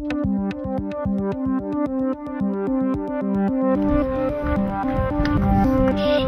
Thank you.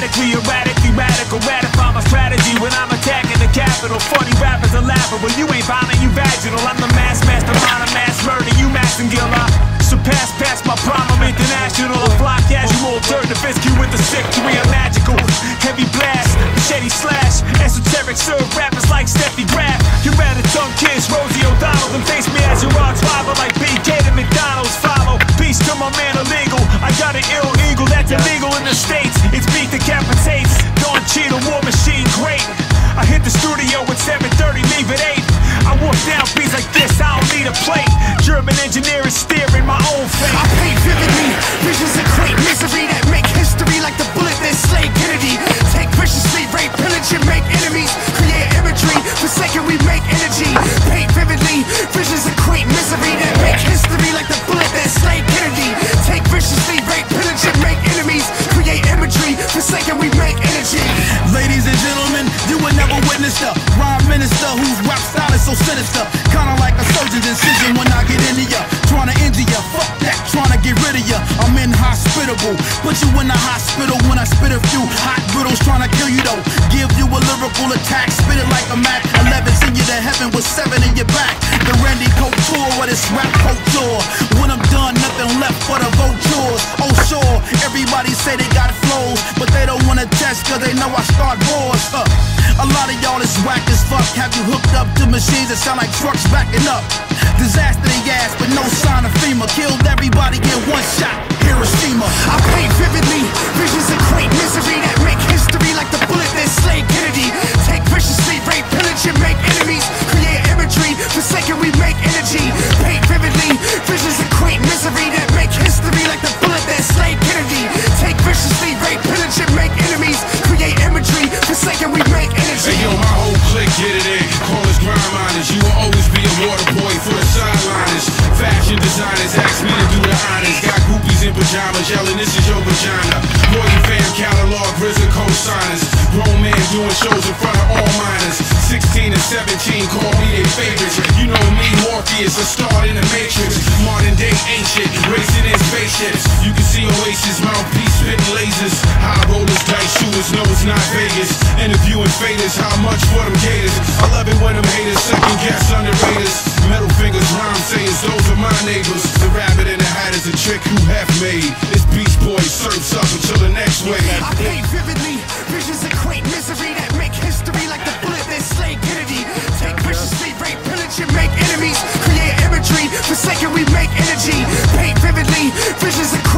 radically erratically radical. Ratify my strategy when I'm attacking the capital. 40 rappers are laughable. You ain't violent, you vaginal. I'm the mass mastermind a mass murder. You Maxingilla. Surpass past my prime. I'm international. A fly casual. Turn the fist you with the sick to. engineer engineering steering. minister, rhyme minister who's style is so sinister. Kinda like a surgeon's incision when I get into ya. Trying to injure ya, fuck that, trying to get rid of ya. I'm inhospitable, put you in the hospital when I spit a few hot riddles trying to kill you though. Give you a lyrical attack, spit it like a Mac 11, send you to heaven with seven in your back. The Randy Couture of this rap got flows, but they don't wanna test cause they know I start wars. Uh, a lot of y'all is whack as fuck. Have you hooked up to machines that sound like trucks backing up? Disaster they ass, but no sign of FEMA. Killed everybody in one shot. 17, call me their favorites. You know me, Morpheus, a star in the matrix. Modern day ancient, racing in spaceships. You can see Oasis, mouthpiece, spitting lasers. High rollers, dice shooters, no, it's not Vegas. Interviewing faders, how much for them gators? I love it when them haters second guess underrators. Metal fingers, rhyme sayings, those are my neighbors. The rabbit in the hat is a trick you have made. This Beast Boy, surfs up until the next wave. I paint vividly, visions of great misery that forsaken, we make energy, paint vividly, visions of